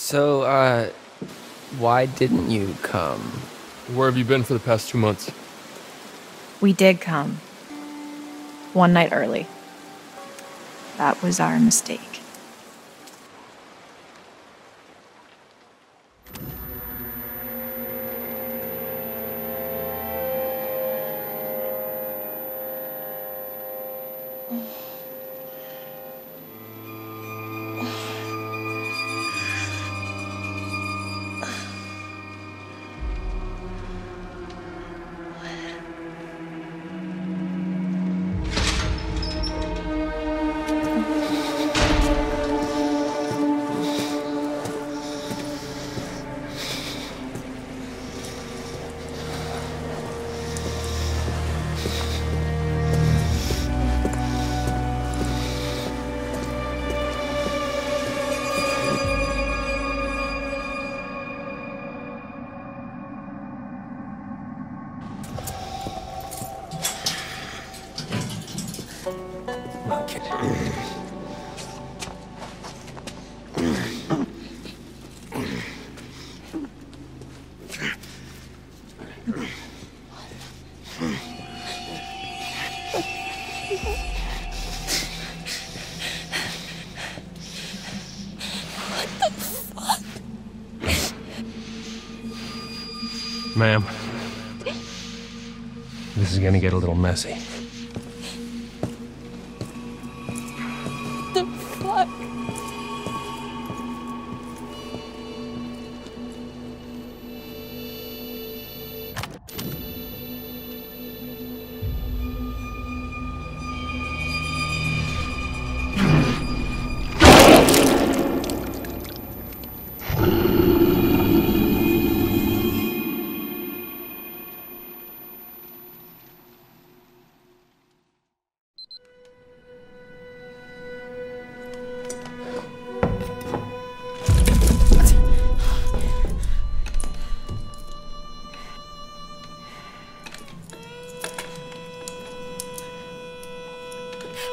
So, uh, why didn't you come? Where have you been for the past two months? We did come. One night early. That was our mistake.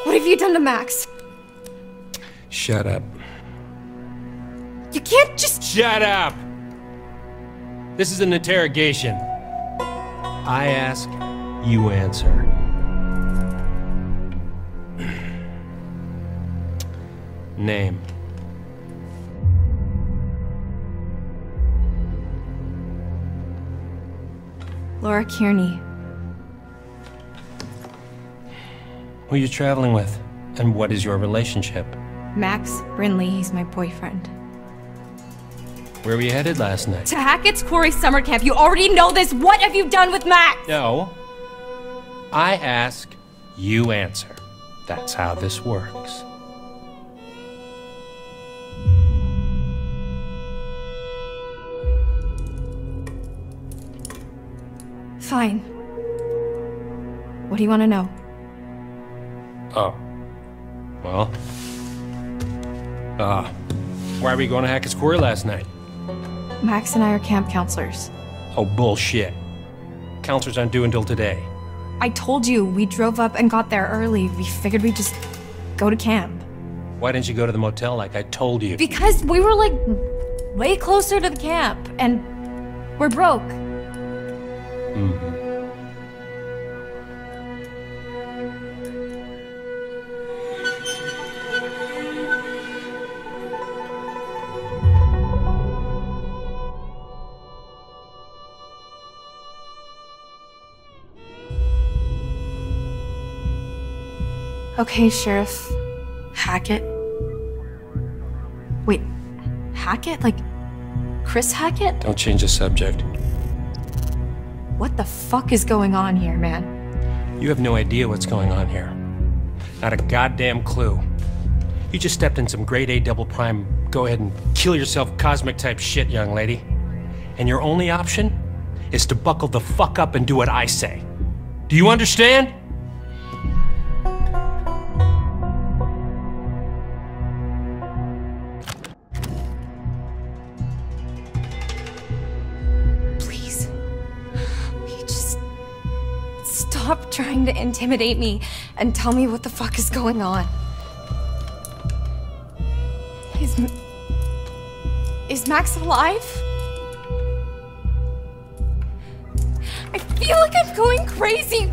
What have you done to Max? Shut up. You can't just. Shut up! This is an interrogation. I ask, you answer. Name. Laura Kearney. Who are you traveling with? And what is your relationship? Max Brinley, he's my boyfriend. Where were you headed last night? To Hackett's Quarry summer camp. You already know this. What have you done with Max? No. I ask, you answer. That's how this works. Fine. What do you want to know? Oh. Well. Uh, why were you going to Hackett's Quarry last night? Max and I are camp counselors. Oh, bullshit. Counselors aren't due until today. I told you, we drove up and got there early. We figured we'd just go to camp. Why didn't you go to the motel like I told you? Because we were like way closer to the camp and we're broke. Mhm. Okay, Sheriff. Hackett. Wait, Hackett? Like Chris Hackett? Don't change the subject. What the fuck is going on here, man? You have no idea what's going on here. Not a goddamn clue. You just stepped in some grade A double prime, go ahead and kill yourself cosmic type shit, young lady. And your only option is to buckle the fuck up and do what I say. Do you understand? To intimidate me and tell me what the fuck is going on? Is. Is Max alive? I feel like I'm going crazy.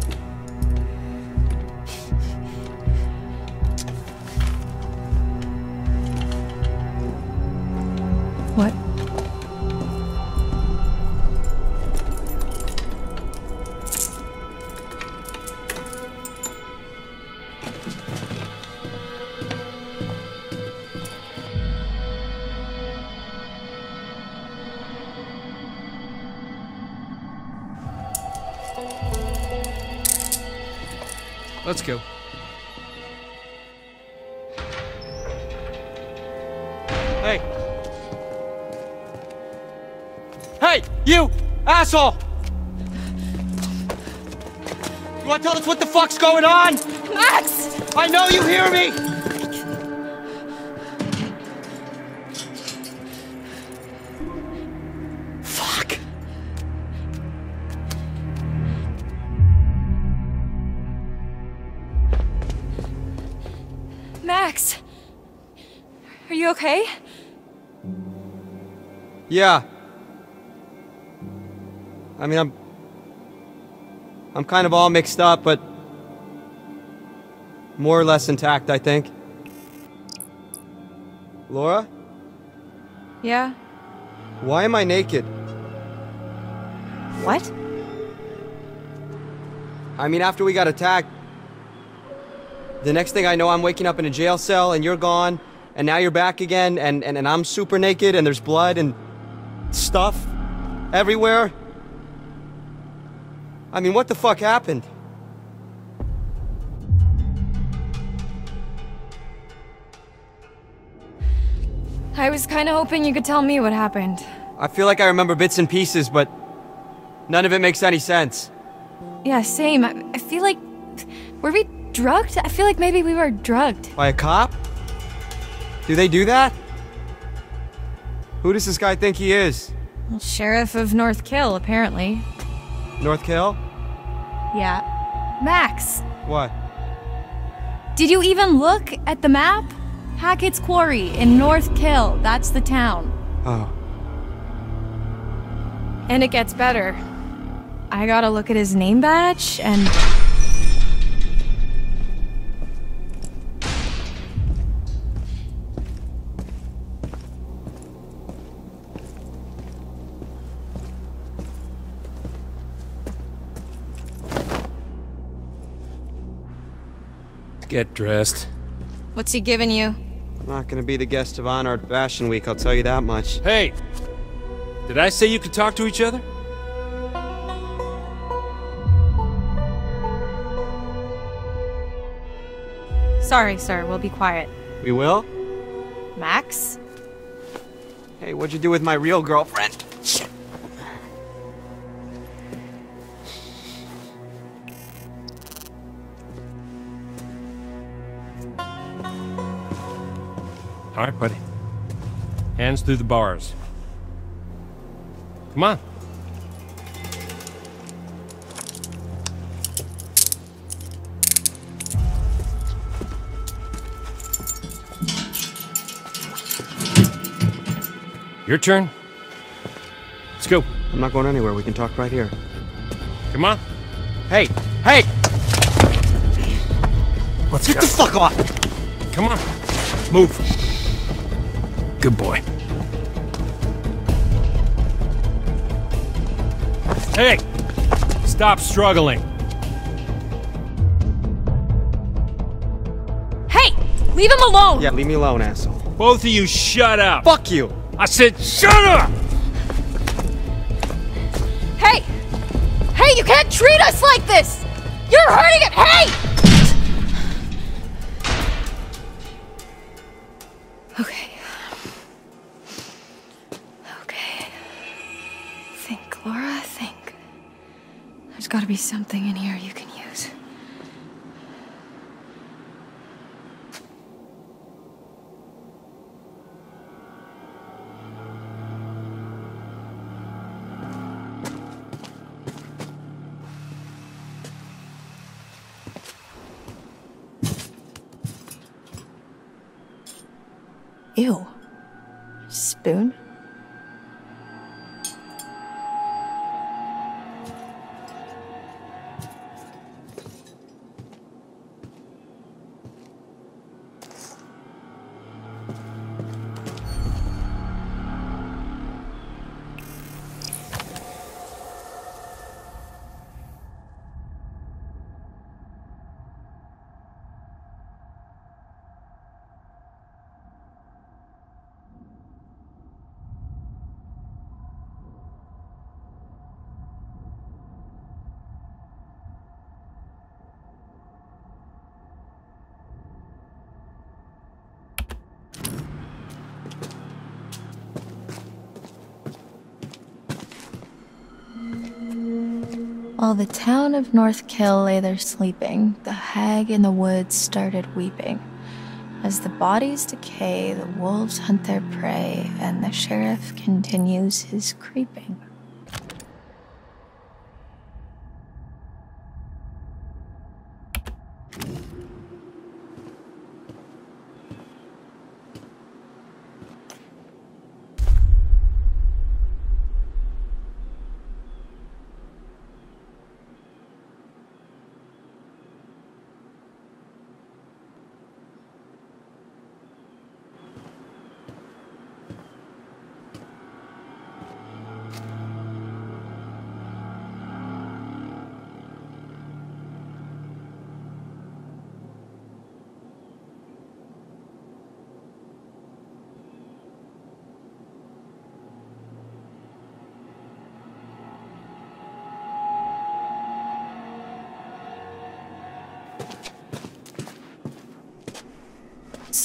You wanna tell us what the fuck's going on? Max! I know you hear me! Fuck. Max! Are you okay? Yeah. I mean, I'm. I'm kind of all mixed up, but. More or less intact, I think. Laura? Yeah? Why am I naked? What? I mean, after we got attacked. The next thing I know, I'm waking up in a jail cell and you're gone, and now you're back again, and, and, and I'm super naked, and there's blood and stuff everywhere. I mean, what the fuck happened? I was kind of hoping you could tell me what happened. I feel like I remember bits and pieces, but none of it makes any sense. Yeah, same. I, I feel like. Were we drugged? I feel like maybe we were drugged. By a cop? Do they do that? Who does this guy think he is? Well, Sheriff of North Kill, apparently. North Kill? Yeah. Max, What? did you even look at the map? Hackett's Quarry in North Kill. That's the town. Oh. And it gets better. I gotta look at his name badge and. Get dressed. What's he giving you? I'm not gonna be the guest of honor at Fashion Week, I'll tell you that much. Hey! Did I say you could talk to each other? Sorry, sir. We'll be quiet. We will? Max? Hey, what'd you do with my real girlfriend? All right, buddy. Hands through the bars. Come on. Your turn. Let's go. I'm not going anywhere, we can talk right here. Come on. Hey! Hey! Let's Get the fuck off! Come on. Move. Good boy. Hey! Stop struggling. Hey! Leave him alone! Yeah, leave me alone, asshole. Both of you shut up. Fuck you! I said shut up! Hey! Hey, you can't treat us like this! You're hurting it! Hey! Okay. Okay. Gotta be something in here you can While the town of North Kill lay there sleeping, the hag in the woods started weeping. As the bodies decay, the wolves hunt their prey, and the sheriff continues his creeping.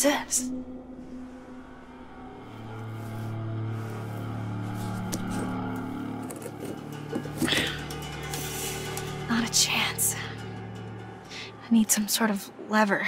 Not a chance. I need some sort of lever.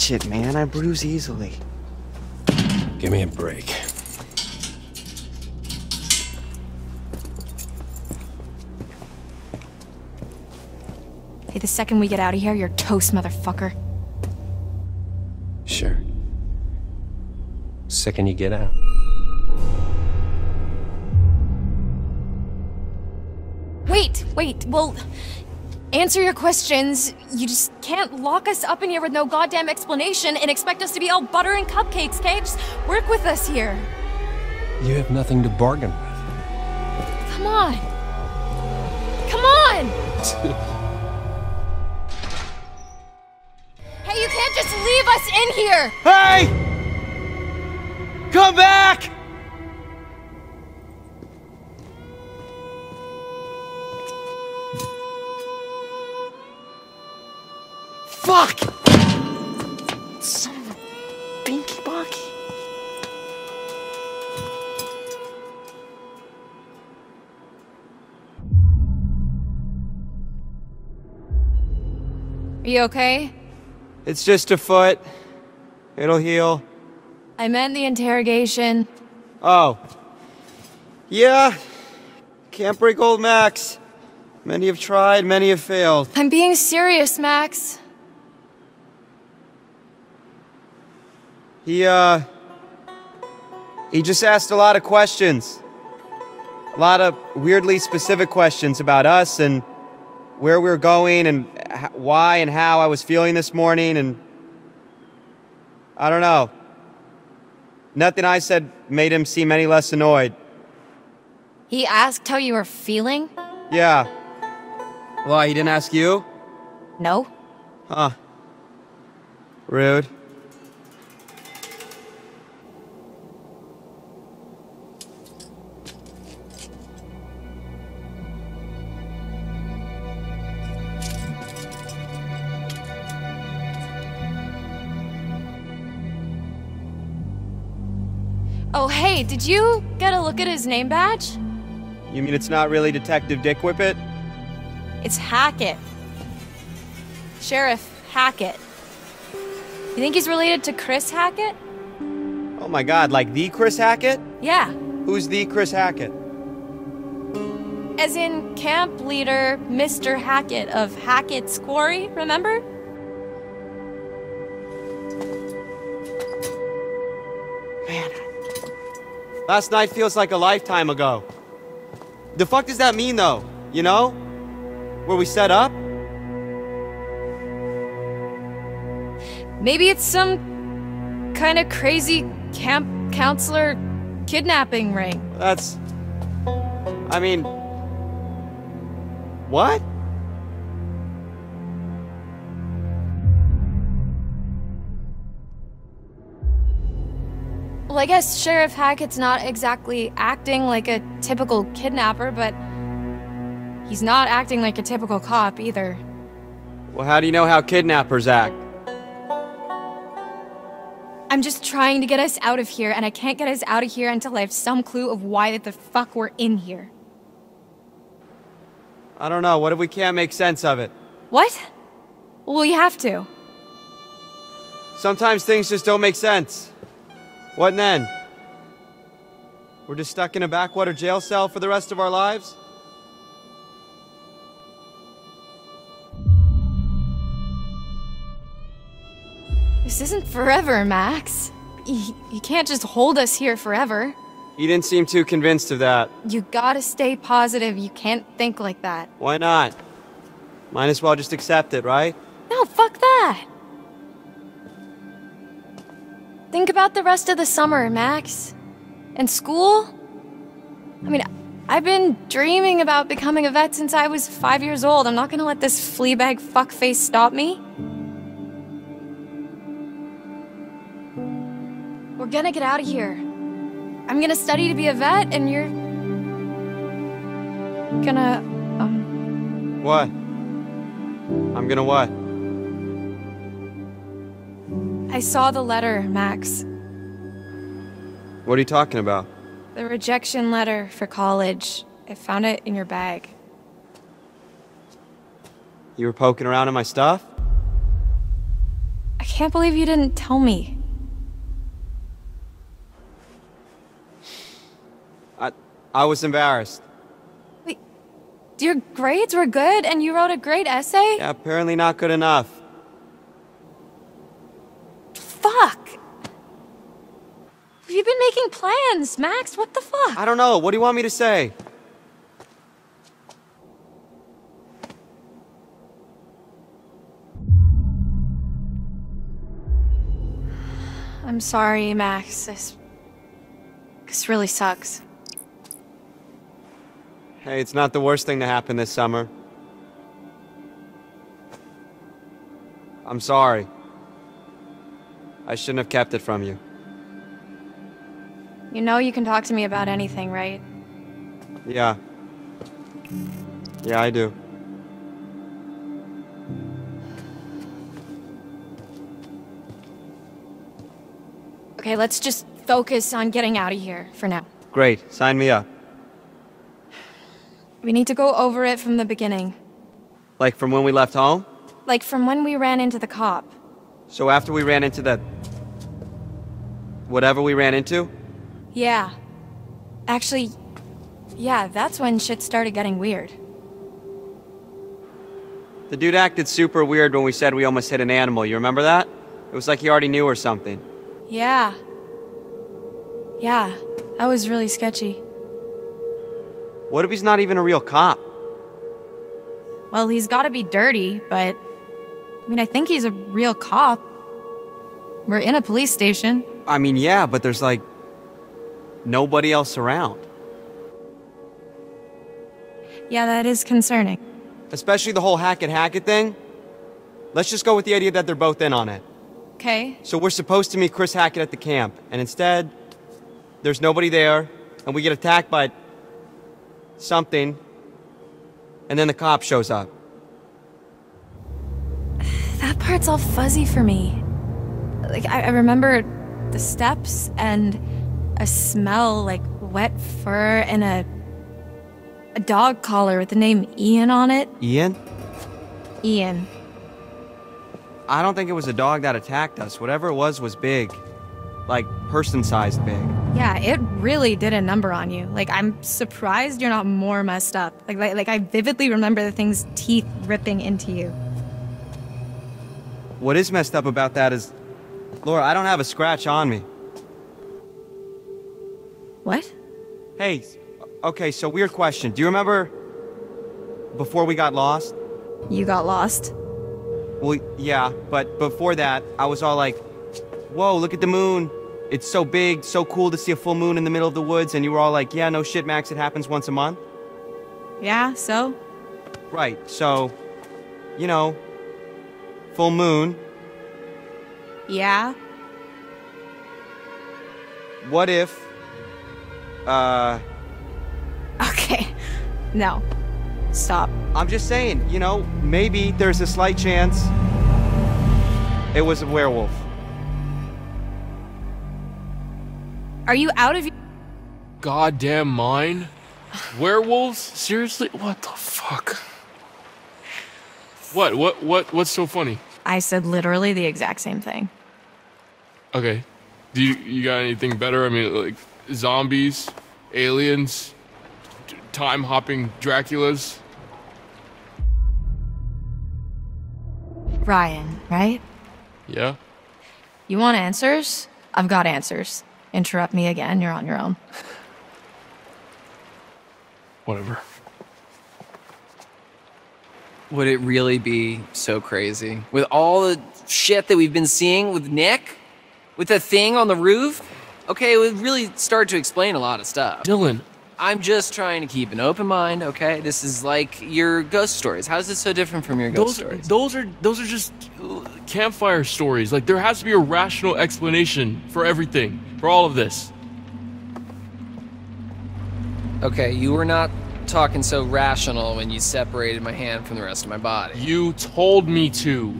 Watch it, man. I bruise easily. Give me a break. Hey, the second we get out of here, you're toast, motherfucker. Sure. Second you get out. Wait, wait, well, answer your questions. You just can't lock us up in here with no goddamn explanation and expect us to be all butter and cupcakes, okay? Just work with us here. You have nothing to bargain with. Come on. Come on! hey, you can't just leave us in here! Hey! Come back! Fuck! Son of a binky bonky. Are you okay? It's just a foot. It'll heal. I meant the interrogation. Oh. Yeah. Can't break old Max. Many have tried, many have failed. I'm being serious, Max. He, uh. He just asked a lot of questions. A lot of weirdly specific questions about us and where we were going and why and how I was feeling this morning and. I don't know. Nothing I said made him seem any less annoyed. He asked how you were feeling? Yeah. Why, he didn't ask you? No. Huh. Rude. Hey, did you get a look at his name badge? You mean it's not really Detective Dick Whippet? It's Hackett. Sheriff Hackett. You think he's related to Chris Hackett? Oh my god, like the Chris Hackett? Yeah, Who's the Chris Hackett? as in camp leader Mr. Hackett of Hackett's Quarry, remember? Last night feels like a lifetime ago. The fuck does that mean though? You know? Where we set up? Maybe it's some kind of crazy camp counselor kidnapping ring. That's. I mean. What? I guess Sheriff Hackett's not exactly acting like a typical kidnapper, but he's not acting like a typical cop either. Well, how do you know how kidnappers act? I'm just trying to get us out of here, and I can't get us out of here until I have some clue of why the fuck we're in here. I don't know. What if we can't make sense of it? What? Well, we have to. Sometimes things just don't make sense. What then? We're just stuck in a backwater jail cell for the rest of our lives? This isn't forever, Max. You, you can't just hold us here forever. You didn't seem too convinced of that. You gotta stay positive. You can't think like that. Why not? Might as well just accept it, right? No, fuck that. Think about the rest of the summer, Max. And school? I mean, I've been dreaming about becoming a vet since I was five years old. I'm not gonna let this fleabag fuckface stop me. We're gonna get out of here. I'm gonna study to be a vet, and you're gonna, um, What? I'm gonna what? I saw the letter, Max. What are you talking about? The rejection letter for college. I found it in your bag. You were poking around in my stuff? I can't believe you didn't tell me. I I was embarrassed. Wait, your grades were good and you wrote a great essay? Yeah, apparently not good enough. Fuck! Have you been making plans, Max? What the fuck? I don't know. What do you want me to say? I'm sorry, Max. This. This really sucks. Hey, it's not the worst thing to happen this summer. I'm sorry. I shouldn't have kept it from you. You know you can talk to me about anything, right? Yeah. Yeah, I do. Okay, let's just focus on getting out of here for now. Great. Sign me up. We need to go over it from the beginning. Like from when we left home? Like from when we ran into the cop. So after we ran into the. Whatever we ran into? Yeah. Actually, yeah, that's when shit started getting weird. The dude acted super weird when we said we almost hit an animal. You remember that? It was like he already knew or something. Yeah. Yeah, that was really sketchy. What if he's not even a real cop? Well, he's gotta be dirty, but. I mean, I think he's a real cop. We're in a police station. I mean, yeah, but there's like. Nobody else around. Yeah, that is concerning. Especially the whole Hackett Hackett thing. Let's just go with the idea that they're both in on it. Okay. So we're supposed to meet Chris Hackett at the camp, and instead, there's nobody there, and we get attacked by something, and then the cop shows up. That part's all fuzzy for me. Like, I, I remember the steps and a smell like wet fur and a. a dog collar with the name Ian on it. Ian? Ian. I don't think it was a dog that attacked us. Whatever it was was big. Like, person sized big. Yeah, it really did a number on you. Like, I'm surprised you're not more messed up. Like, like, like I vividly remember the thing's teeth ripping into you. What is messed up about that is, Laura, I don't have a scratch on me. What? Hey, okay, so weird question. Do you remember before we got lost? You got lost? Well, yeah, but before that, I was all like, whoa, look at the moon. It's so big, so cool to see a full moon in the middle of the woods. And you were all like, yeah, no shit, Max, it happens once a month. Yeah, so? Right, so, you know, full moon. Yeah. What if, uh, Okay. No. Stop. I'm just saying, you know, maybe there's a slight chance it was a werewolf. Are you out of your. Goddamn mind? Werewolves? Seriously? What the fuck? What? What? What? What's so funny? I said literally the exact same thing. Okay. Do you you got anything better? I mean, like zombies, aliens, time hopping Draculas. Ryan, right? Yeah. You want answers? I've got answers. Interrupt me again, you're on your own. Whatever. Would it really be so crazy? With all the shit that we've been seeing with Nick? With the thing on the roof? Okay, we really start to explain a lot of stuff. Dylan, I'm just trying to keep an open mind, okay? This is like your ghost stories. How is this so different from your ghost those stories? those are those are just uh, campfire stories. Like there has to be a rational explanation for everything, for all of this. Okay, you were not talking so rational when you separated my hand from the rest of my body. You told me to.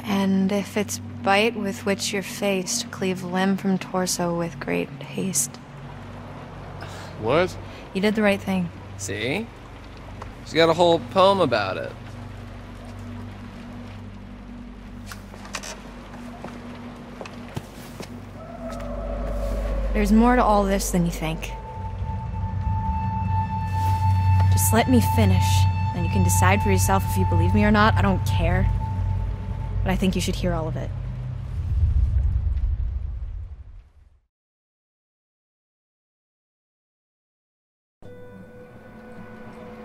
And if it's bite with which you're faced, cleave limb from torso with great haste. What? You did the right thing. See? She's got a whole poem about it. There's more to all this than you think. Just let me finish, and you can decide for yourself if you believe me or not. I don't care. But I think you should hear all of it.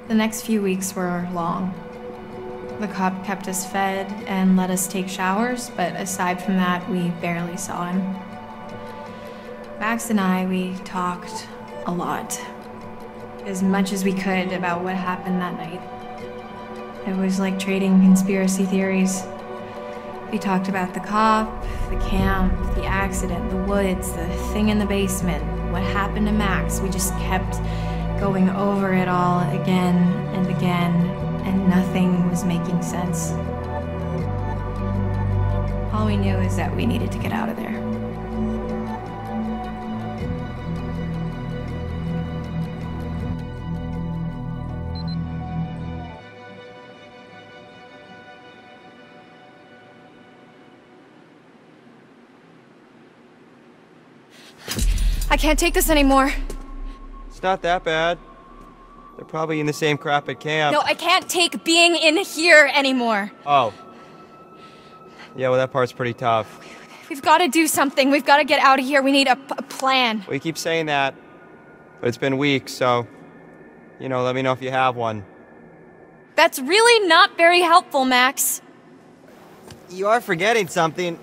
The next few weeks were long. The cop kept us fed and let us take showers, but aside from that, we barely saw him. Max and I, we talked a lot. As much as we could about what happened that night. It was like trading conspiracy theories. We talked about the cop, the camp, the accident, the woods, the thing in the basement, what happened to Max. We just kept going over it all again and again, and nothing was making sense. All we knew is that we needed to get out of there. I can't take this anymore. It's not that bad. They're probably in the same crap at camp. No, I can't take being in here anymore. Oh. Yeah, well, that part's pretty tough. We've got to do something. We've got to get out of here. We need a, plan. We keep saying that, but it's been weeks, so, you know, let me know if you have one. That's really not very helpful, Max. You are forgetting something.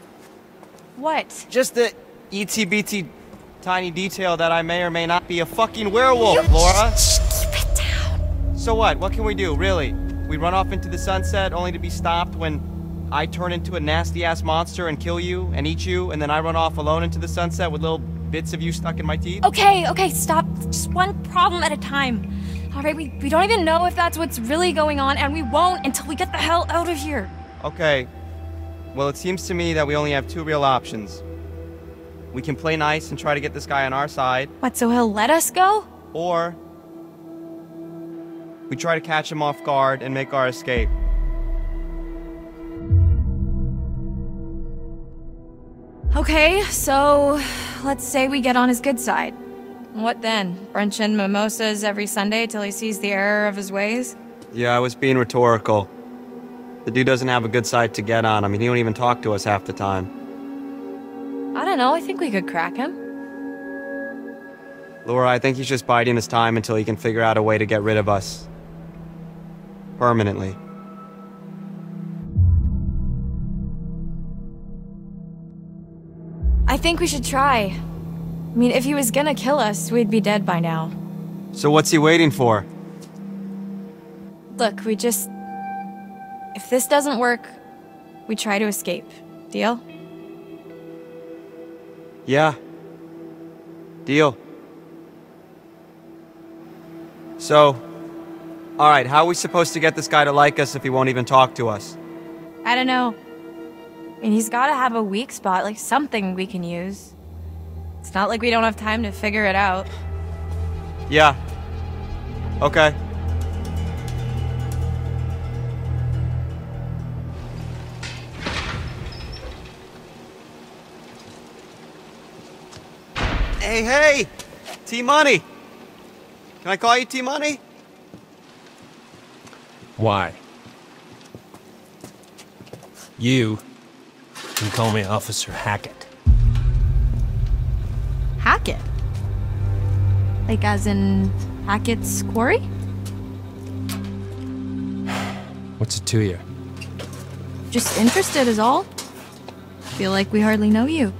What? Just the ETBT tiny detail that I may or may not be a fucking werewolf, Laura. Keep it down. So what? What can we do, really? We run off into the sunset only to be stopped when I turn into a nasty ass monster and kill you and eat you, and then I run off alone into the sunset with little bits of you stuck in my teeth? Okay, okay, stop. Just one problem at a time. All right, we, we don't even know if that's what's really going on, and we won't until we get the hell out of here. Okay. Well, it seems to me that we only have two real options. We can play nice and try to get this guy on our side, What, so he'll let us go? or we try to catch him off guard and make our escape. Okay, so let's say we get on his good side. What then? Brunch and mimosas every Sunday till he sees the error of his ways? Yeah, I was being rhetorical. The dude doesn't have a good side to get on. I mean, he don't even talk to us half the time. I don't know, I think we could crack him. Laura, I think he's just biding his time until he can figure out a way to get rid of us. Permanently. I think we should try. I mean, if he was gonna kill us, we'd be dead by now. So what's he waiting for? Look, we just. If this doesn't work, we try to escape. Deal? Yeah. Deal. So, alright, how are we supposed to get this guy to like us if he won't even talk to us? I don't know. I mean, he's gotta have a weak spot, like something we can use. It's not like we don't have time to figure it out. Yeah. Okay. Hey, hey! T Money! Can I call you T Money? Why? You can call me Officer Hackett. Hackett? Like, as in Hackett's quarry? What's it to you? Just interested, is all. Feel like we hardly know you.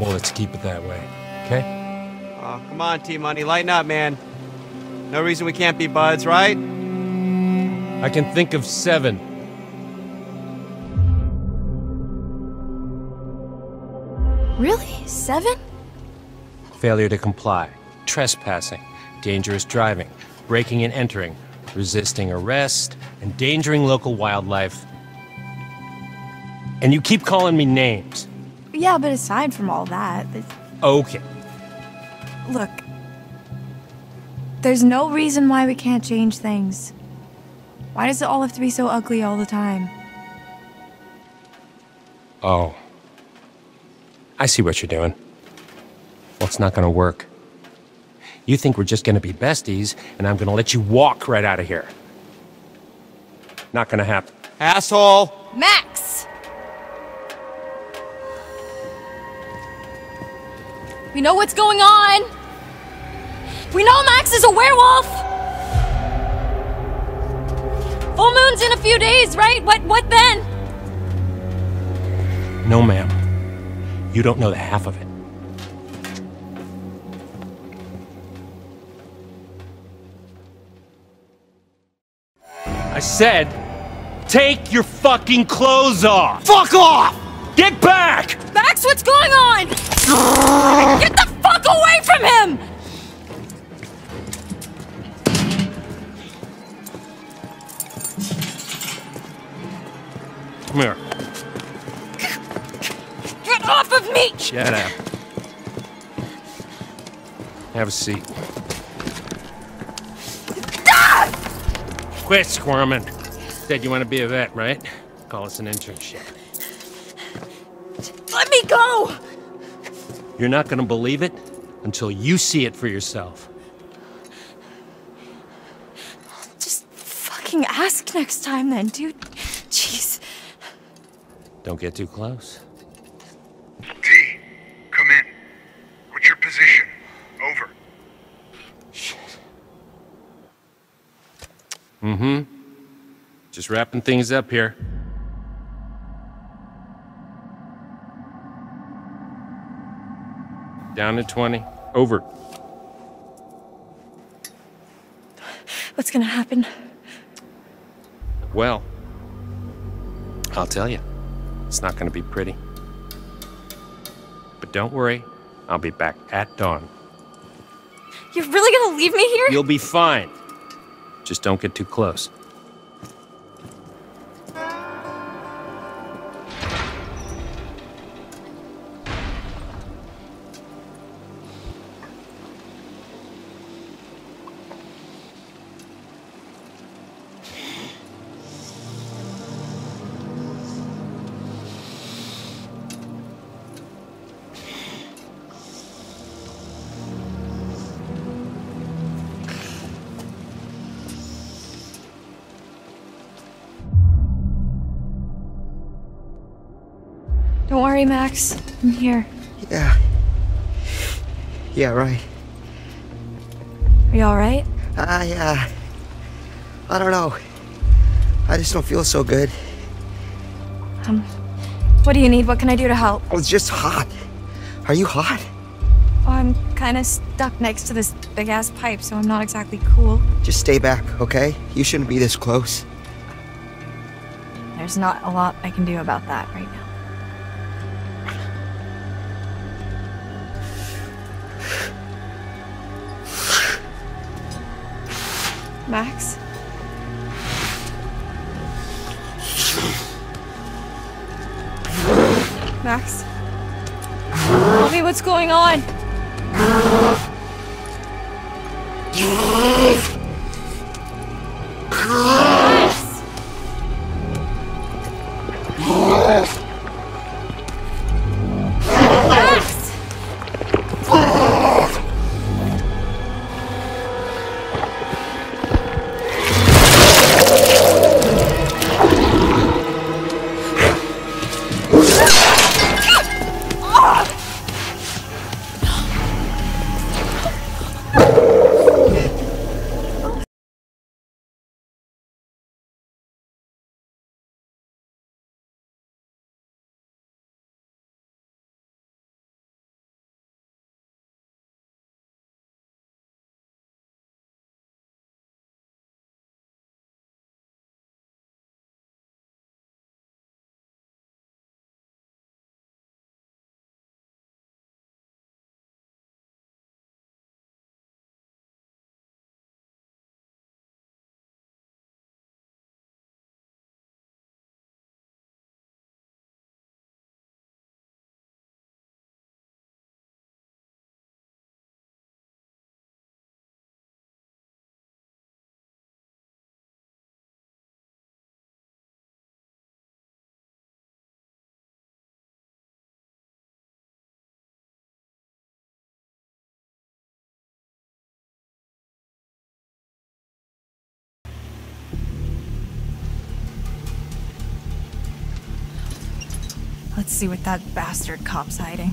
Well, let's keep it that way, okay? Oh, come on, T Money, lighten up, man. No reason we can't be buds, right? I can think of seven. Really? Seven? Failure to comply, trespassing, dangerous driving, breaking and entering, resisting arrest, endangering local wildlife. And you keep calling me names. Yeah, but aside from all that, it's- Okay. Look. There's no reason why we can't change things. Why does it all have to be so ugly all the time? Oh. I see what you're doing. Well, it's not gonna work. You think we're just gonna be besties, and I'm gonna let you walk right out of here. Not gonna happen. Asshole! Max! We know what's going on! We know Max is a werewolf! Full moon's in a few days, right? What what then? No, ma'am. You don't know the half of it. I said, take your fucking clothes off! Fuck off! Get back! Max, what's going on? Get the fuck away from him! Come here. Get off of me! Shut up. Have a seat. Quit squirming. Said you want to be a vet, right? Call us an internship. Let me go! You're not gonna believe it until you see it for yourself. Just fucking ask next time then, dude. Jeez. Don't get too close. T, come in. What's your position? Over. Shit. Mm-hmm. Just wrapping things up here. Down to 20. Over. What's gonna happen? Well, I'll tell you. It's not going to be pretty. But don't worry. I'll be back at dawn. You're really gonna leave me here? You'll be fine. Just don't get too close. Worry, Max. I'm here. Yeah. Yeah, right. Are you alright? Ah, uh. I don't know. I just don't feel so good. Um, what do you need? What can I do to help? Oh, it's just hot. Are you hot? Oh, I'm kind of stuck next to this big ass pipe, so I'm not exactly cool. Just stay back, okay? You shouldn't be this close. There's not a lot I can do about that right now. Max? Max? Me what's going on. Let's see what that bastard cop's hiding.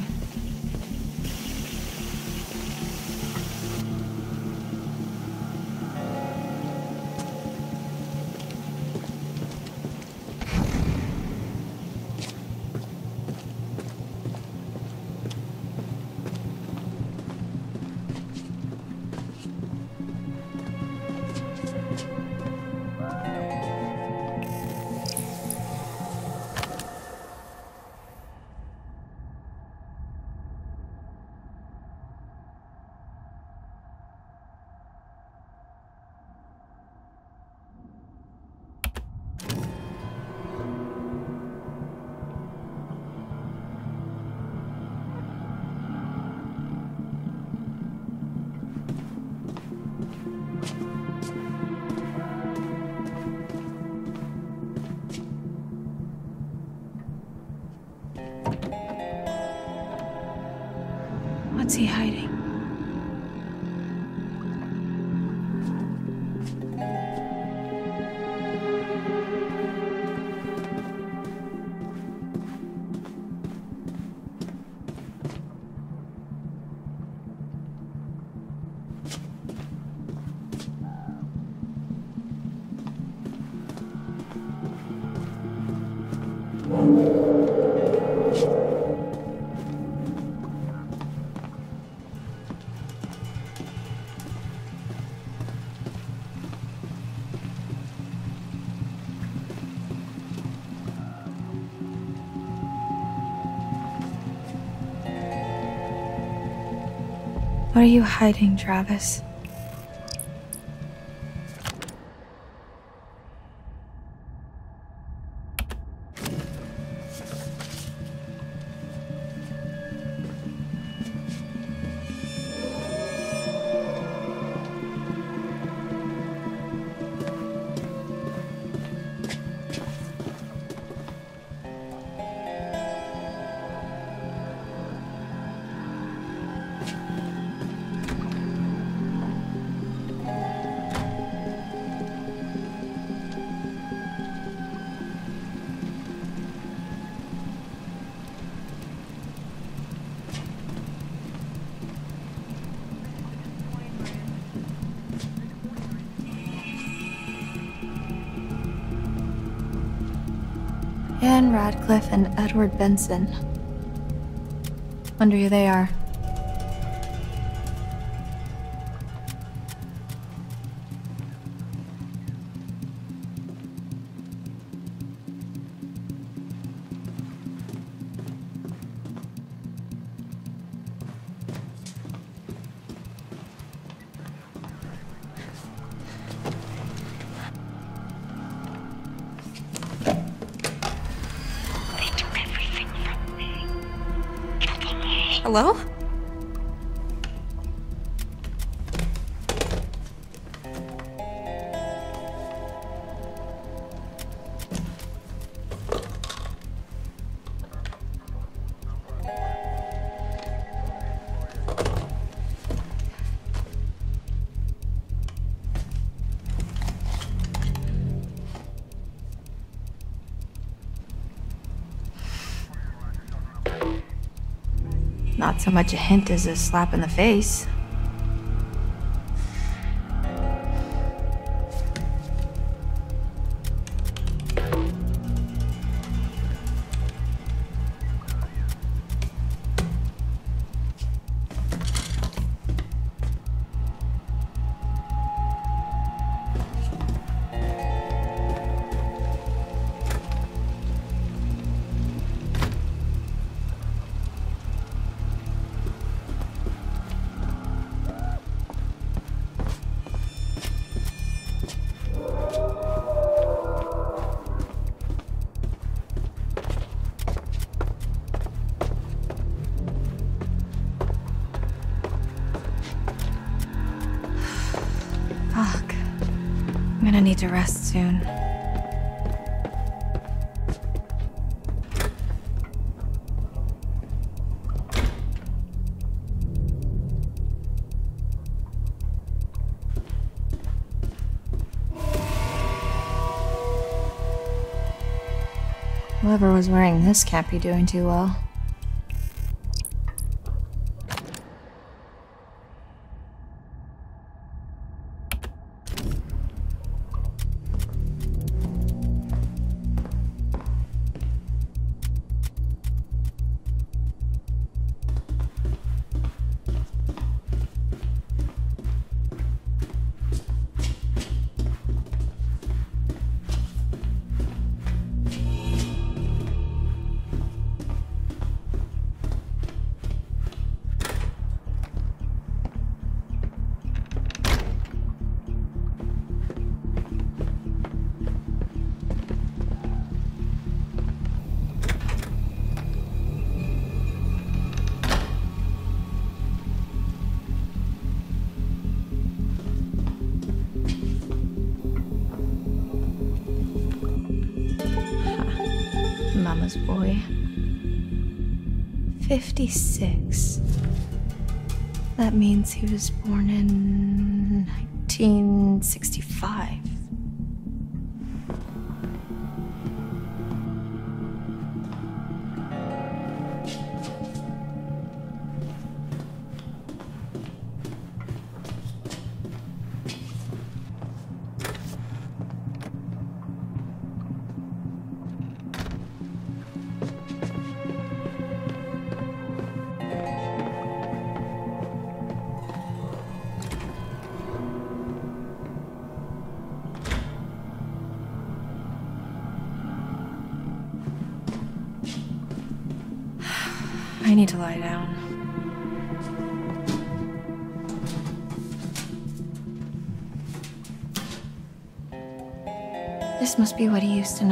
What's he hiding? What are you hiding, Travis? Radcliffe and Edward Benson. Wonder who they are. So much a hint as a slap in the face. Whoever was wearing this can't be doing too well. 56. That means he was born in 1965.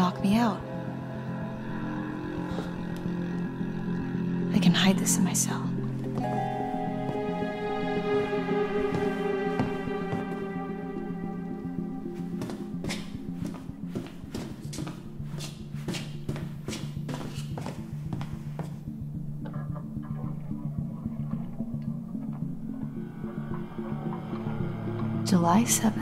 Knock me out. I can hide this in my cell. July 7th.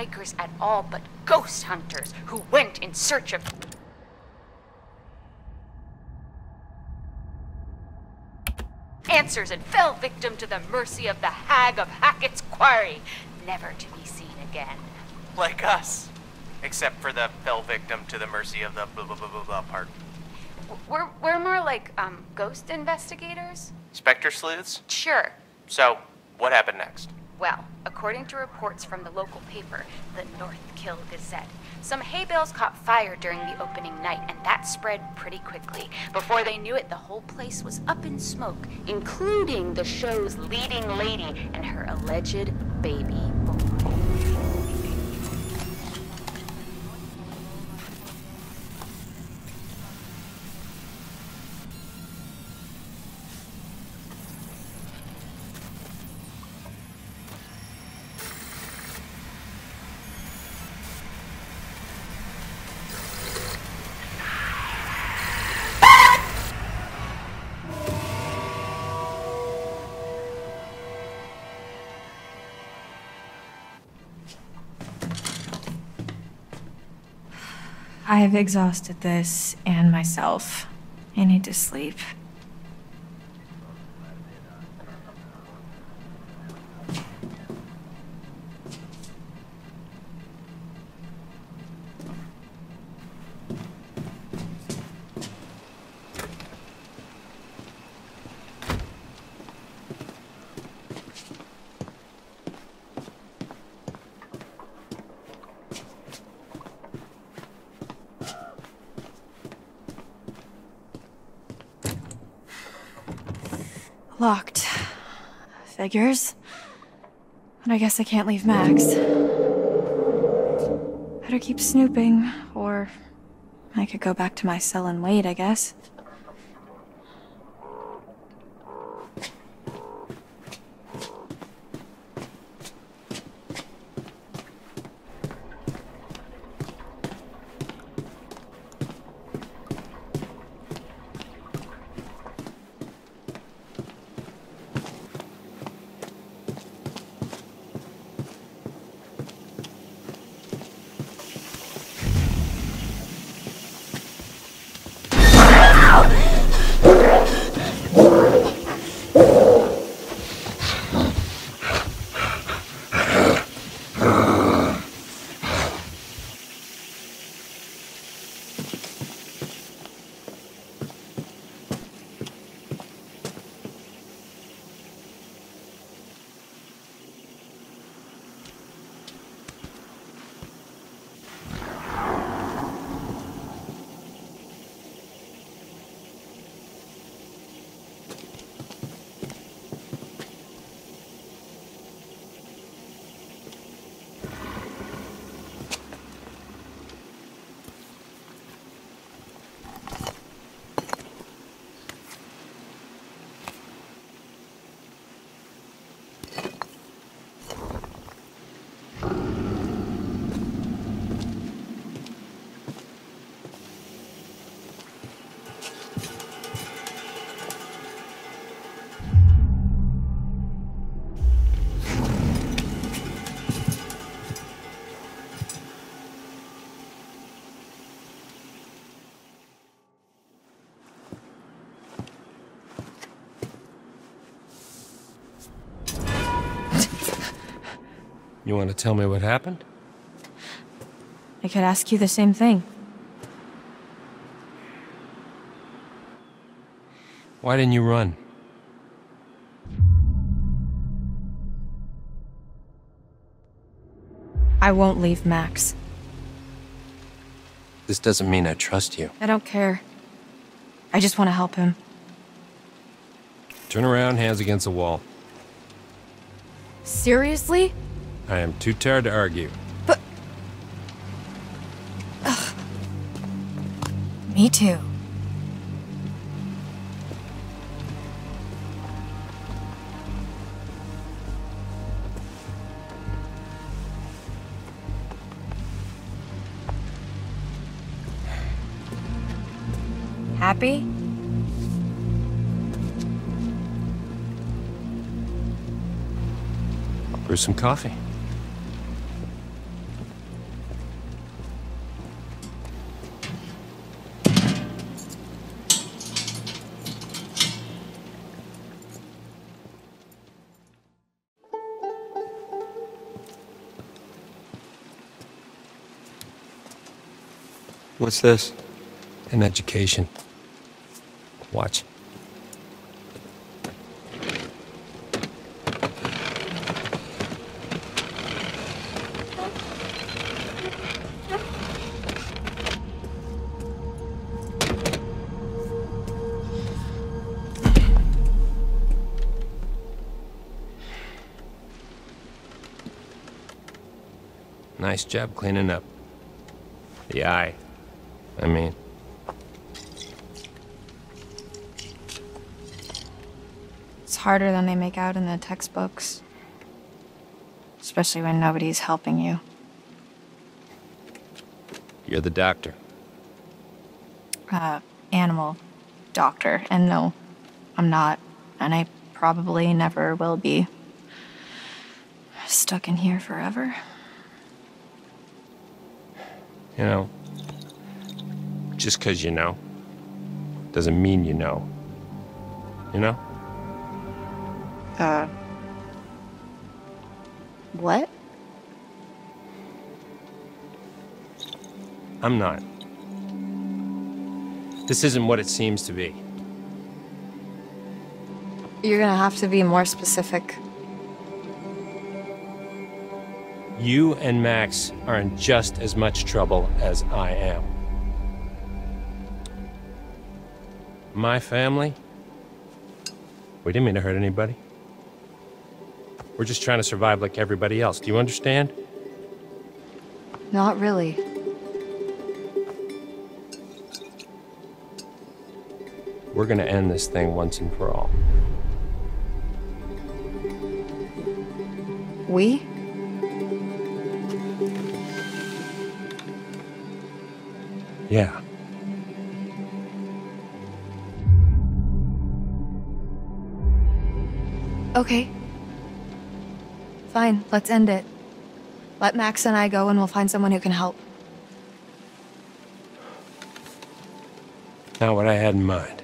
Hikers at all, but ghost hunters who went in search of. Answers and fell victim to the mercy of the Hag of Hackett's Quarry, never to be seen again. Like us. Except for the fell victim to the mercy of the blah blah blah blah blah part. We're, we're more like, um, ghost investigators? Spectre sleuths? Sure. So, what happened next? Well, according to reports from the local paper, the North Kill Gazette, some hay bales caught fire during the opening night, and that spread pretty quickly. Before they knew it, the whole place was up in smoke, including the show's leading lady and her alleged baby I've exhausted this and myself. I need to sleep. Figures. But I guess I can't leave Max. Better keep snooping, or I could go back to my cell and wait, I guess. You want to tell me what happened? I could ask you the same thing. Why didn't you run? I won't leave Max. This doesn't mean I trust you. I don't care. I just want to help him. Turn around, hands against the wall. Seriously? I am too tired to argue. But me too. Happy? Brew some coffee. What's this? An education. Watch. Nice job cleaning up. The eye. I mean, It's harder than they make out in the textbooks. Especially when nobody's helping you. you're the doctor. Uh, animal doctor. And no, I'm not. And I probably never will be. Stuck in here forever. You know, just because you know doesn't mean you know. You know? Uh. What? I'm not. This isn't what it seems to be. You're gonna have to be more specific. You and Max are in just as much trouble as I am. My family? We didn't mean to hurt anybody. We're just trying to survive like everybody else. Do you understand? Not really. We're gonna end this thing once and for all. We? Yeah. Okay. Fine, let's end it. Let Max and I go and we'll find someone who can help. Not what I had in mind.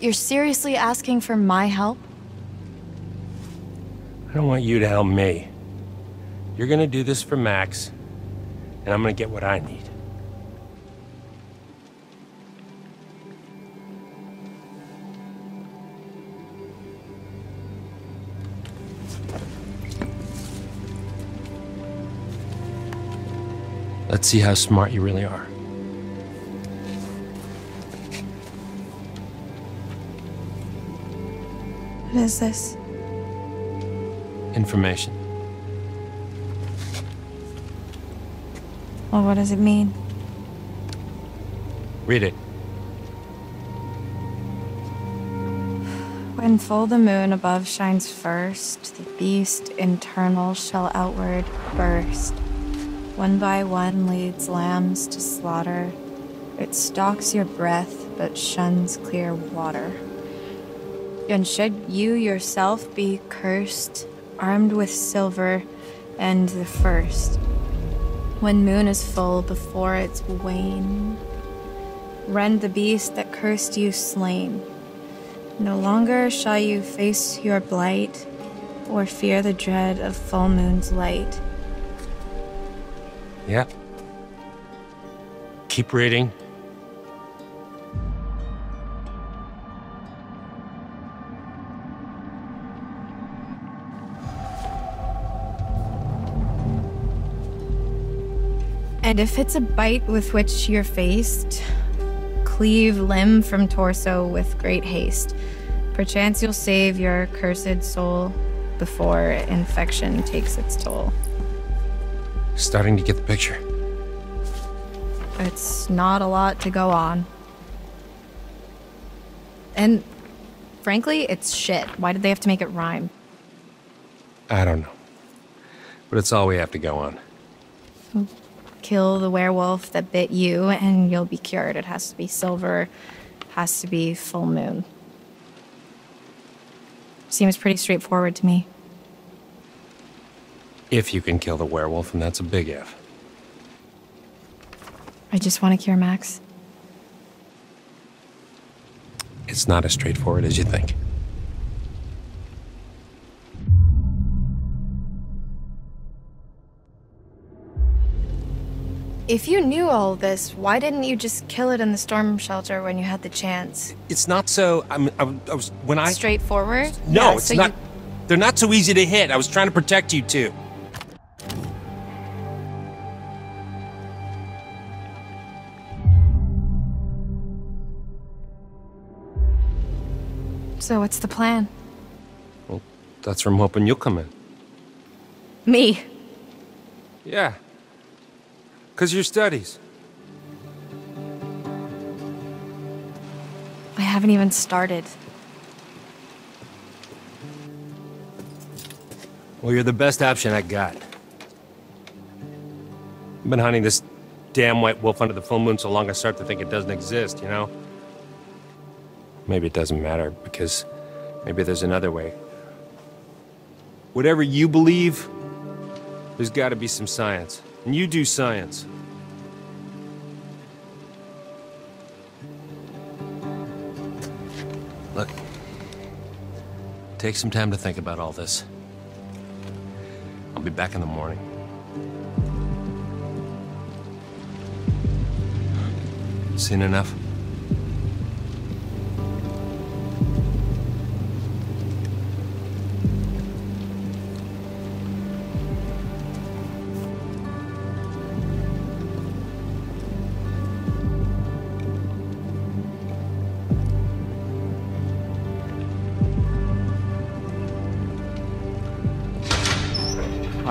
You're seriously asking for my help? I don't want you to help me. You're gonna do this for Max, and I'm gonna get what I need. Let's see how smart you really are. What is this? Information. Well, what does it mean? Read it. When full the moon above shines first, the beast internal shall outward burst. One by one leads lambs to slaughter. It stalks your breath, but shuns clear water. And should you yourself be cursed, armed with silver and the first, when moon is full before its wane, rend the beast that cursed you slain. No longer shall you face your blight or fear the dread of full moon's light. Yep. Keep reading. And if it's a bite with which you're faced, cleave limb from torso with great haste. Perchance you'll save your cursed soul before infection takes its toll. Starting to get the picture. It's not a lot to go on. And frankly, it's shit. Why did they have to make it rhyme? I don't know. But it's all we have to go on. Kill the werewolf that bit you, and you'll be cured. It has to be silver, has to be full moon. Seems pretty straightforward to me. If you can kill the werewolf, and that's a big if. I just want to cure Max. It's not as straightforward as you think. If you knew all this, why didn't you just kill it in the storm shelter when you had the chance? It's not so. I'm, I, I was when I. Straightforward? No, Yeah, it's so not. you- They're not so easy to hit. I was trying to protect you too. So what's the plan? Well, that's where I'm hoping you'll come in. Me. Yeah. Cause your studies. I haven't even started. Well, you're the best option I got. I've been hunting this damn white wolf under the full moon so long I start to think it doesn't exist, you know? Maybe it doesn't matter, because maybe there's another way. Whatever you believe, there's gotta be some science. And you do science. Look, take some time to think about all this. I'll be back in the morning. Seen enough?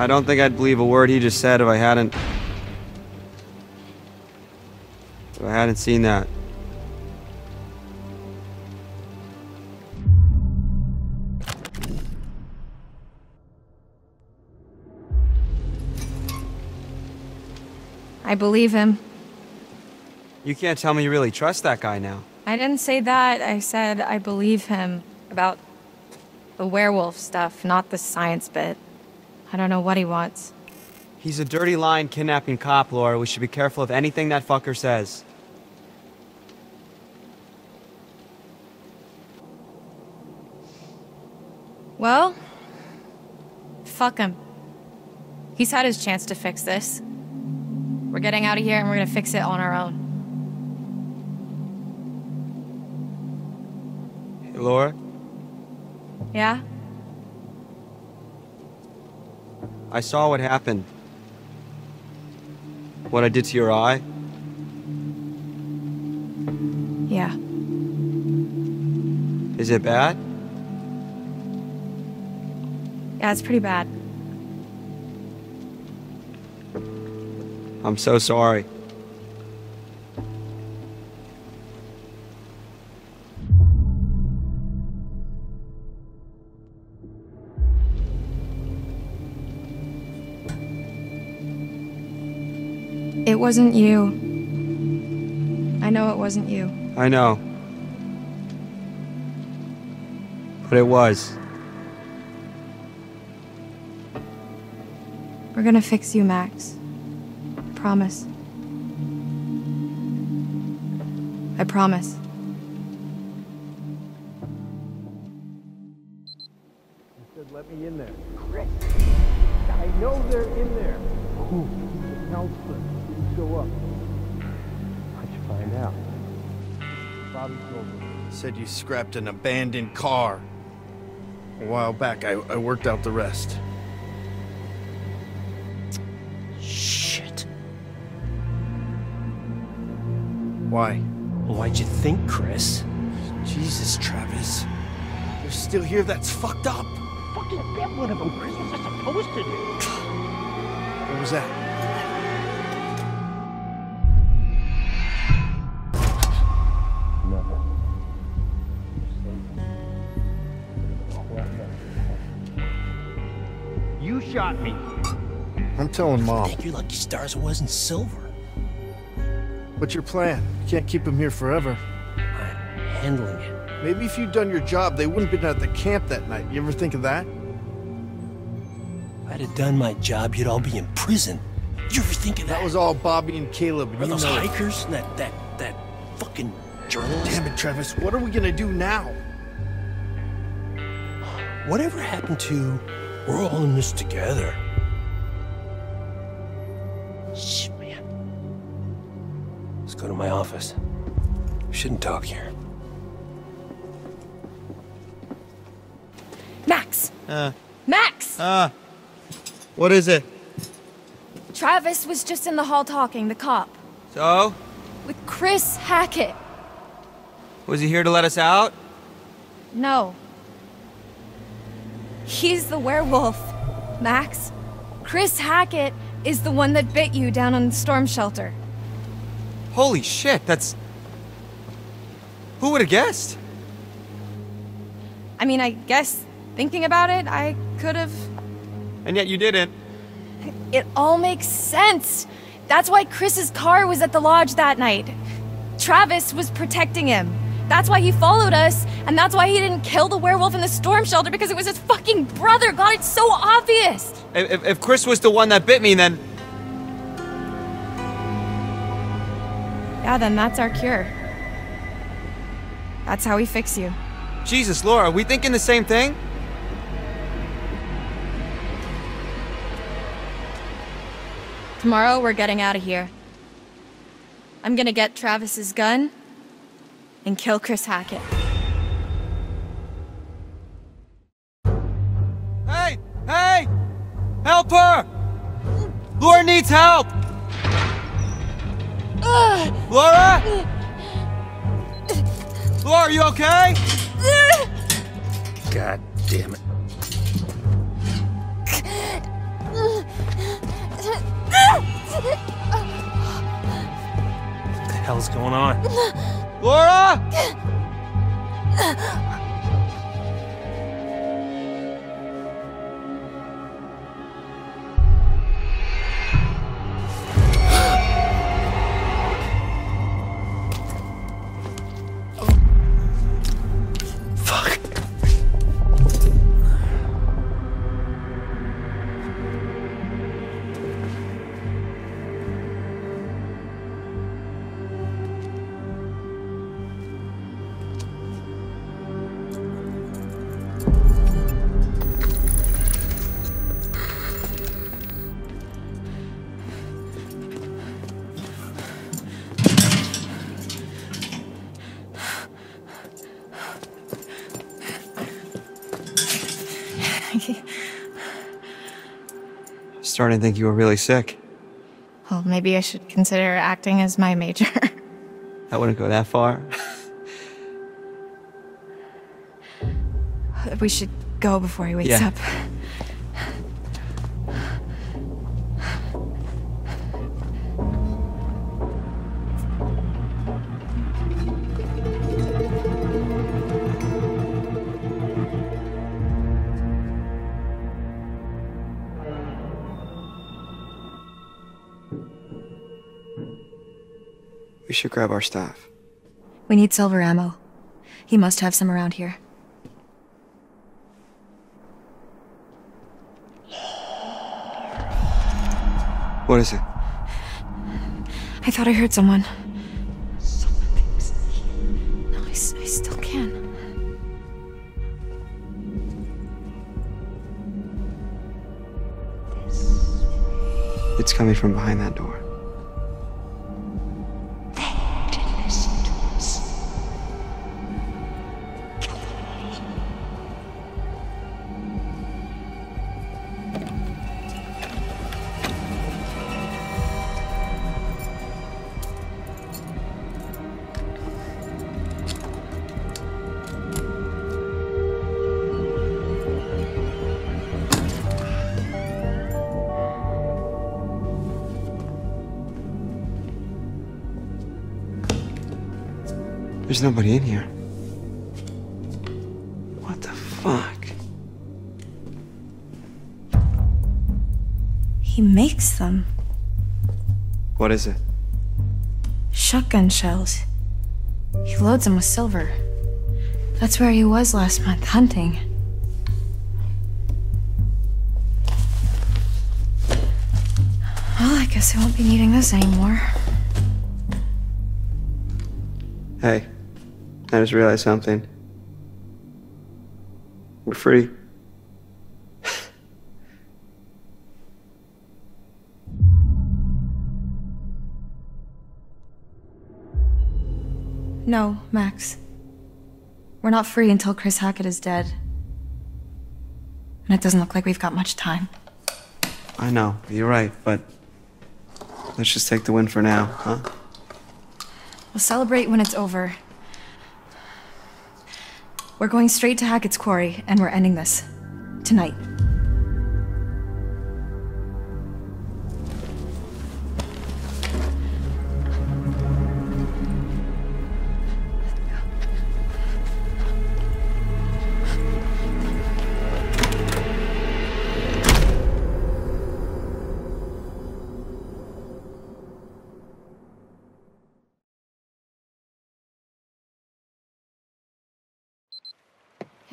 I don't think I'd believe a word he just said if I hadn't. If I hadn't seen that. I believe him. You can't tell me you really trust that guy now. I didn't say that. I said I believe him about the werewolf stuff, not the science bit. I don't know what he wants. He's a dirty lying kidnapping cop, Laura. We should be careful of anything that fucker says. Well, fuck him. He's had his chance to fix this. We're getting out of here and we're gonna fix it on our own. Hey, Laura, Yeah? I saw what happened. What I did to your eye. Yeah. Is it bad? Yeah, it's pretty bad. I'm so sorry. Wasn't you. I know it wasn't you. I know. But it was. We're gonna fix you, Max. Promise. I promise. Scrapped an abandoned car. A while back, I, I worked out the rest. Shit. Why? Why'd you think, Chris? Jesus, Travis. You're still here? That's fucked up. Fucking get one of them, Chris. What's I supposed to do? What was that? I'm telling Mom. Thank your lucky stars it wasn't silver. What's your plan? You can't keep him here forever. I'm handling it. Maybe if you'd done your job, they wouldn't have been at the camp that night. You ever think of that? If I'd have done my job, you'd all be in prison. You ever think of that? That was all Bobby and Caleb. and those hikers and that that that fucking journalist? Damn it, Travis. What are we gonna do now? Whatever happened to we're all in this together? Go to my office. We shouldn't talk here. Max! Uh, Max! uh. What is it? Travis was just in the hall talking, the cop, So? with Chris Hackett. Was he here to let us out? No. He's the werewolf, Max. Chris Hackett is the one that bit you down on the storm shelter. Holy shit, that's. Who would have guessed? I mean, I guess thinking about it, I could have. And yet you didn't. It all makes sense. That's why Chris's car was at the lodge that night. Travis was protecting him. That's why he followed us, and that's why he didn't kill the werewolf in the storm shelter because it was his fucking brother. God, it's so obvious. If, if- if Chris was the one that bit me, then. Yeah, then that's our cure. That's how we fix you. Jesus, Laura, are we thinking the same thing? Tomorrow, we're getting out of here. I'm gonna get Travis's gun and kill Chris Hackett. Hey! Hey! Help her! Laura needs help! Laura? Laura, are you okay? God damn it. What the hell's going on? Laura? Starting to think you were really sick. well, maybe I should consider acting as my major. I wouldn't go that far. we should go before he wakes Yeah. up. Should grab our stuff. We need silver ammo. He must have some around here. What is it? I thought I heard someone. No, I, I still can. It's coming from behind that door. There's nobody in here. What the fuck? He makes them. What is it? Shotgun shells. He loads them with silver. That's where he was last month, hunting. Well, I guess I won't be needing this anymore. Hey, I just realized something. We're free. No, Max. We're not free until Chris Hackett is dead. And it doesn't look like we've got much time. I know, you're right, but let's just take the win for now, huh? We'll celebrate when it's over. We're going straight to Hackett's quarry, and we're ending this. Tonight.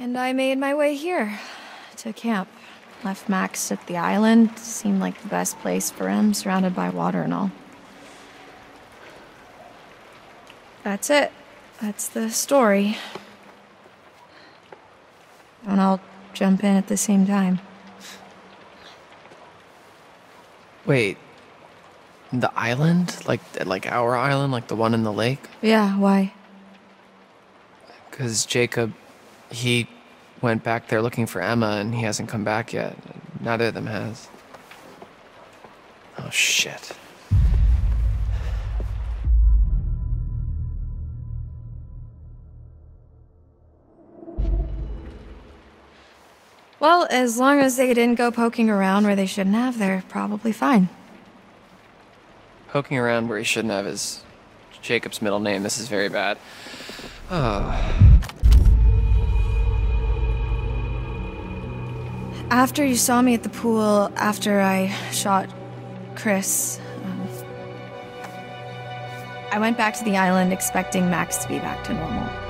And I made my way here to camp. Left Max at the island. Seemed like the best place for him, surrounded by water and all. That's it. That's the story. And I'll jump in at the same time. Wait. The island? Like like our island, like the one in the lake? Yeah, why? Cuz Jacob he went back there looking for Emma and he hasn't come back yet. Neither of them has. Oh shit. Well, as long as they didn't go poking around where they shouldn't have, they're probably fine. Poking around where he shouldn't have is Jacob's middle name. This is very bad. Oh. After you saw me at the pool, after I shot Chris, um, I went back to the island expecting Max to be back to normal.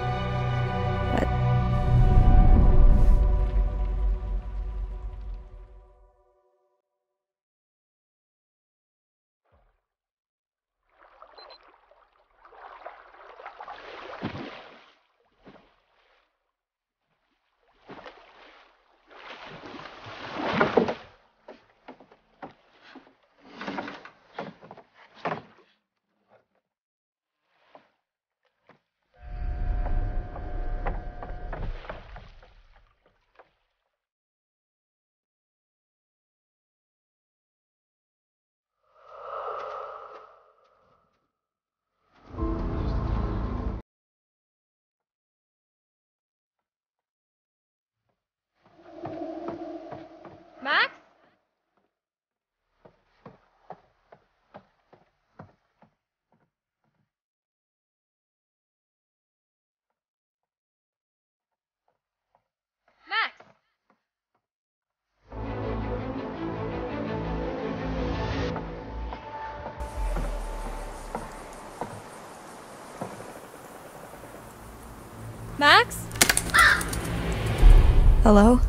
Hello?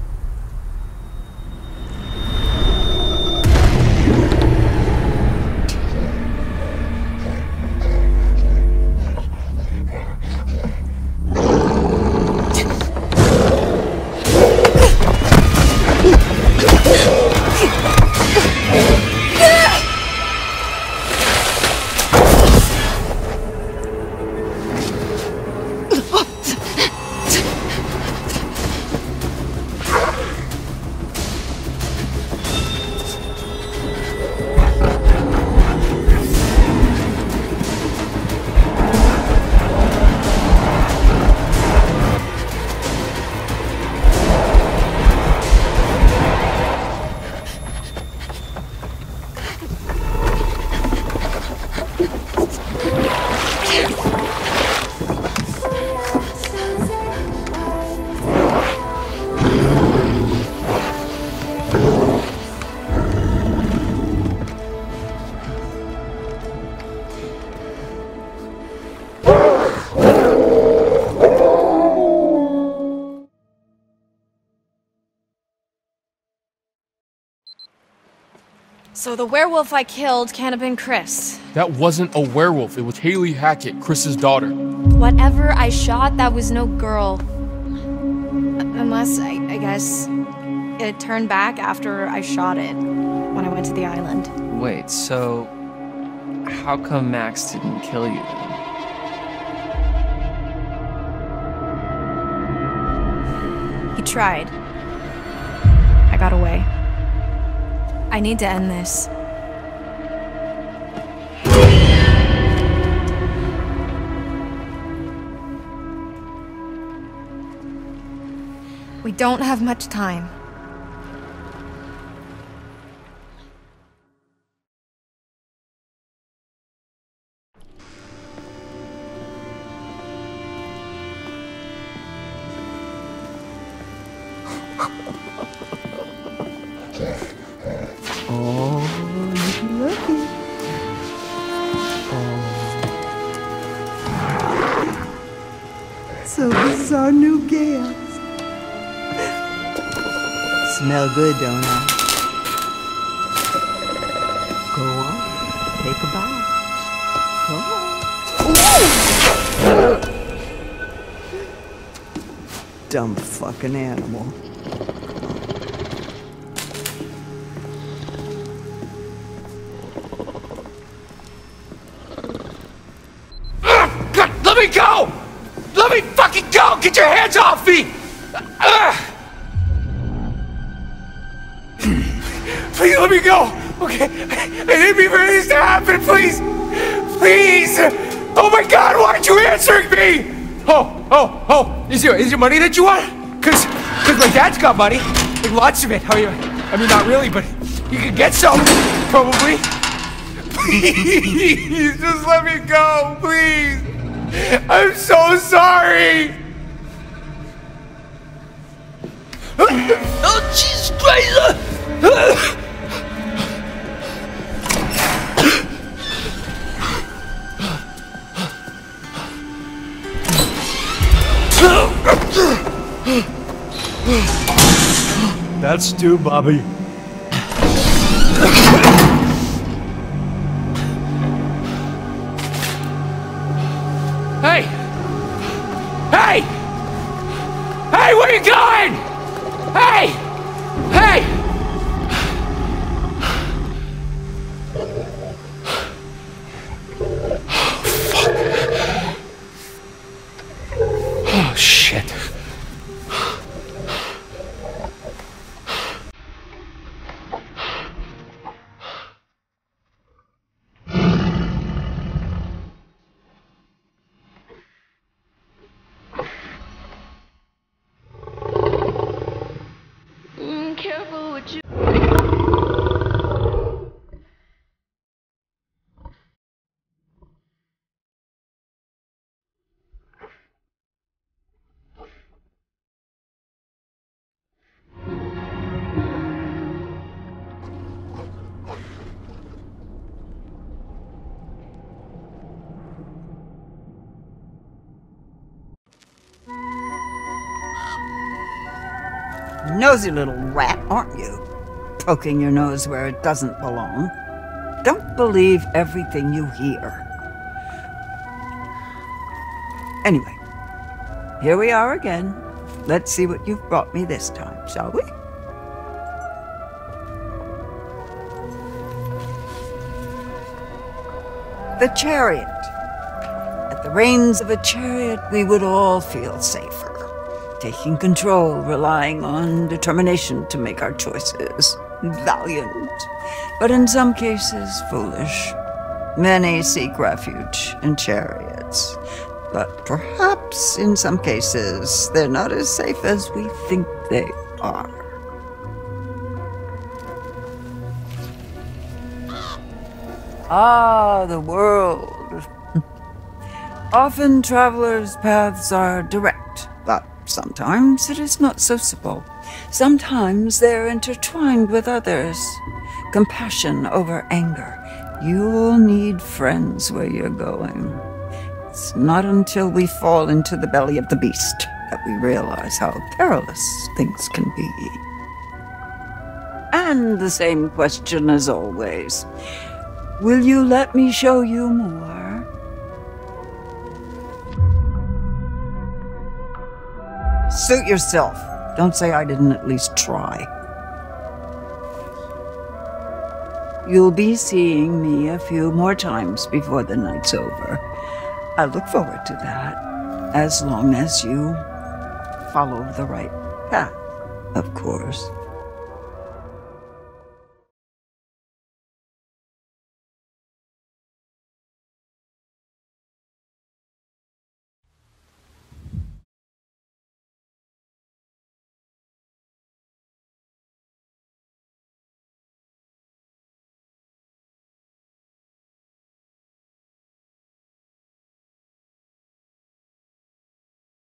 the werewolf I killed can't have been Chris. That wasn't a werewolf. It was Kaylee Hackett, Chris's daughter. Whatever I shot, that was no girl. Unless, I, I guess, it turned back after I shot it when I went to the island. Wait, so how come Max didn't kill you then? He tried. I need to end this. We don't have much time. Take a bite. Go on. Dumb fucking animal. Let me go! Let me fucking go! Get your hands off me! Please let me go! Okay? I didn't mean for this to happen, please! Please! Oh my god, why aren't you answering me? Oh, oh, oh, is there, is there money that you want? Cause, cause my dad's got money. Like lots of it. How you, I mean, not really, but you could get some, probably. Please, just let me go, please. I'm so sorry. Oh, Jesus Christ! That's two, Bobby. Nosy little rat, aren't you? Poking your nose where it doesn't belong. Don't believe everything you hear. Anyway, here we are again. Let's see what you've brought me this time, shall we? The chariot. At the reins of a chariot, we would all feel safer. Taking control, relying on determination to make our choices. Valiant, but in some cases foolish. Many seek refuge in chariots, but perhaps in some cases they're not as safe as we think they are. Ah, the world. Often travelers' paths are direct, sometimes it is not so simple. Sometimes they're intertwined with others. Compassion over anger. You'll need friends where you're going. It's not until we fall into the belly of the beast that we realize how perilous things can be. And the same question as always. Will you let me show you more? Suit yourself. Don't say I didn't at least try. You'll be seeing me a few more times before the night's over. I look forward to that, as long as you follow the right path, of course.